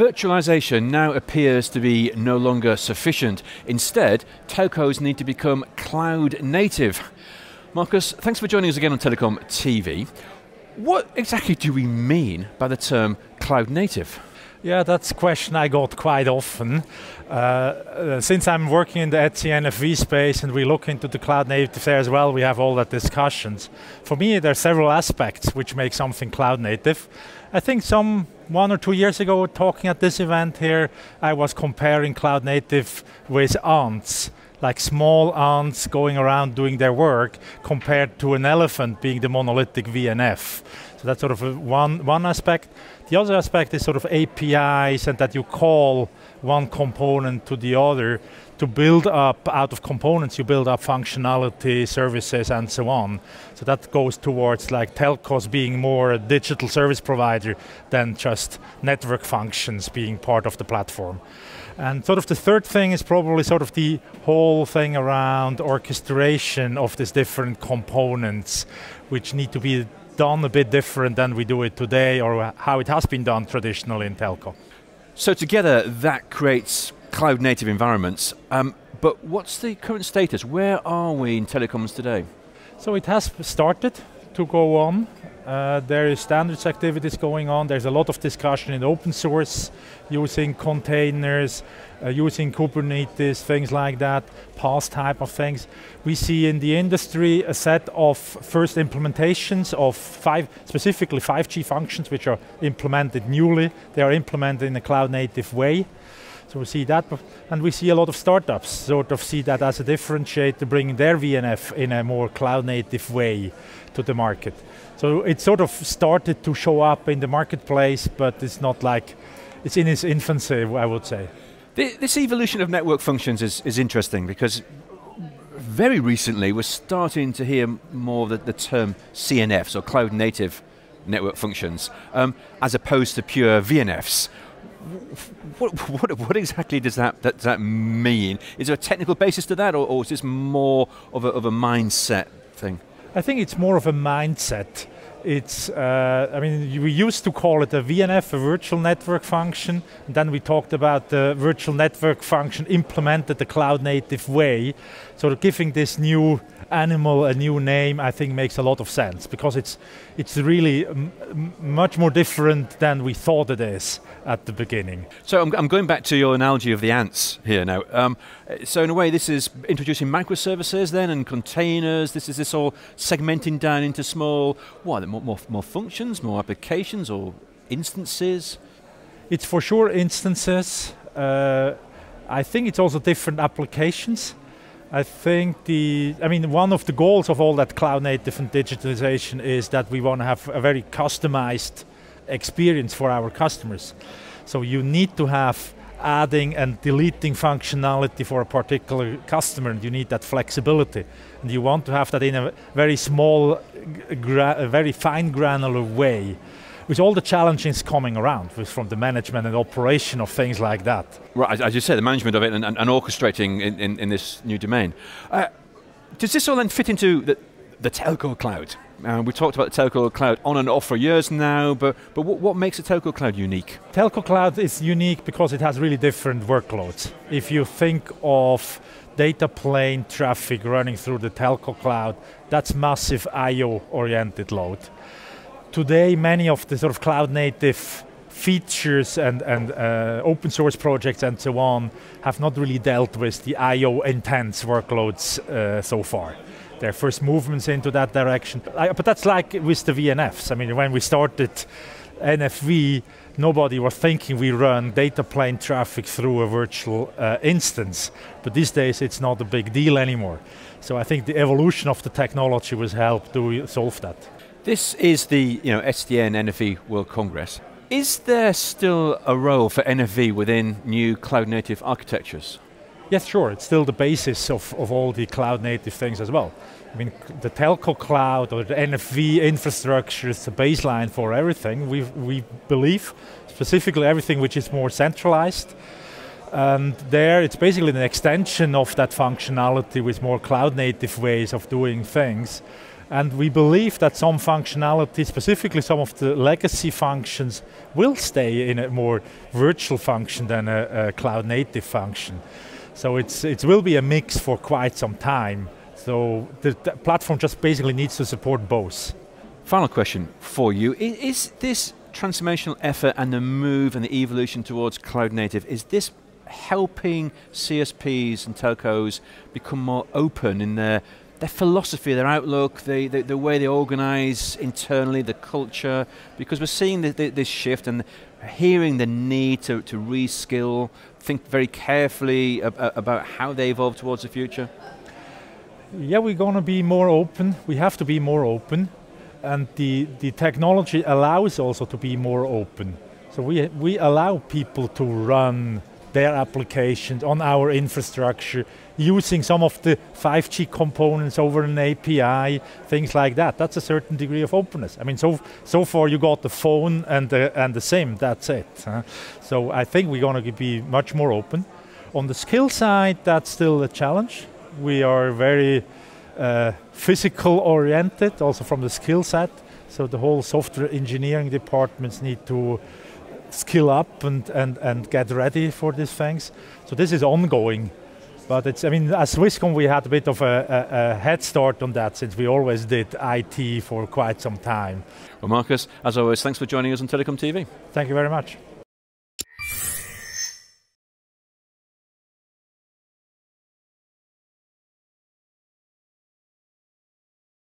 Virtualization now appears to be no longer sufficient. Instead, telcos need to become cloud native. Markus, thanks for joining us again on Telecom TV. What exactly do we mean by the term cloud native? Yeah, that's a question I got quite often. Uh, since I'm working in the ETSI NFV space and we look into the cloud native there as well, we have all that discussions. For me, there are several aspects which make something cloud native. I think some one or two years ago, talking at this event here, I was comparing cloud native with ants, like small ants going around doing their work, compared to an elephant being the monolithic VNF. So that's sort of one, one aspect. The other aspect is sort of APIs and that you call one component to the other to build up out of components you build up functionality services and so on. So that goes towards like telcos being more a digital service provider than just network functions being part of the platform. And sort of the third thing is probably sort of the whole thing around orchestration of these different components which need to be done a bit different than we do it today or how it has been done traditionally in telco so together that creates cloud native environments. Um, but what's the current status? Where are we in telecoms today? So it has started to go on. Uh, there is standards activities going on. There's a lot of discussion in open source, using containers, uh, using Kubernetes, things like that, PaaS type of things. We see in the industry a set of first implementations of five, specifically 5G functions, which are implemented newly. They are implemented in a cloud native way. So we see that, and we see a lot of startups sort of see that as a differentiator, bringing their VNF in a more cloud native way to the market. So it sort of started to show up in the marketplace, but it's not like, it's in its infancy, I would say. This evolution of network functions is, is interesting because very recently we're starting to hear more the, the term CNFs or cloud native network functions um, as opposed to pure VNFs what, what, what, exactly does that, that, does that mean? Is there a technical basis to that, or, or is this more of a, of a mindset thing? I think it's more of a mindset. It's, uh, I mean, we used to call it a VNF, a virtual network function. And then we talked about the virtual network function implemented the cloud native way. So giving this new animal a new name, I think makes a lot of sense because it's it's really much more different than we thought it is at the beginning. So I'm, I'm going back to your analogy of the ants here now. Um, so in a way, this is introducing microservices then and containers. This is this all segmenting down into small, what, more, more, more functions, more applications, or instances. It's for sure instances. Uh, I think it's also different applications. I think the, I mean, one of the goals of all that cloud native and digitalization is that we want to have a very customized experience for our customers. So you need to have adding and deleting functionality for a particular customer, and you need that flexibility. And you want to have that in a very small, a very fine granular way with all the challenges coming around with, from the management and operation of things like that. Right, as you say, the management of it and, and, and orchestrating in, in, in, this new domain. Uh, does this all then fit into the, the telco cloud? Uh, we talked about the telco cloud on and off for years now, but, but what, what makes a telco cloud unique? Telco cloud is unique because it has really different workloads. If you think of data plane traffic running through the telco cloud, that's massive I/O oriented load today many of the sort of cloud native features and, and uh, open source projects and so on have not really dealt with the I/O intense workloads uh, so far. Their first movements into that direction, but that's like with the VNFs. I mean, when we started NFV, nobody was thinking we run data plane traffic through a virtual uh, instance. But these days, it's not a big deal anymore. So I think the evolution of the technology was helped to solve that. This is the you know, SDN NFV World Congress. Is there still a role for NFV within new cloud native architectures? Yes, sure. It's still the basis of, of all the cloud native things as well. I mean, the telco cloud or the NFV infrastructure is the baseline for everything. We, we believe, specifically everything which is more centralized. And there, it's basically an extension of that functionality with more cloud native ways of doing things And we believe that some functionality, specifically some of the legacy functions, will stay in a more virtual function than a, a cloud native function. So it's, it will be a mix for quite some time. So the, the, platform just basically needs to support both. Final question for you. Is, is this transformational effort and the move and the evolution towards cloud native, is this helping CSPs and telcos become more open in their their philosophy, their outlook, the, the, the, way they organize internally, the culture, because we're seeing the, this shift and hearing the need to, to reskill, think very carefully ab about how they evolve towards the future? Yeah, we're going to be more open. We have to be more open. And the, the technology allows also to be more open. So we, we allow people to run their applications on our infrastructure using some of the 5G components over an API, things like that. That's a certain degree of openness. I mean, so so far you got the phone and the and the SIM. That's it. Huh? So I think we're going to be much more open. On the skill side, that's still a challenge. We are very uh, physical oriented, also from the skill set. So the whole software engineering departments need to skill up and, and, and get ready for these things. So this is ongoing. But it's, I mean, as Swisscom, we had a bit of a, a, a, head start on that since we always did IT for quite some time. Well, Markus, as always, thanks for joining us on Telecom TV. Thank you very much.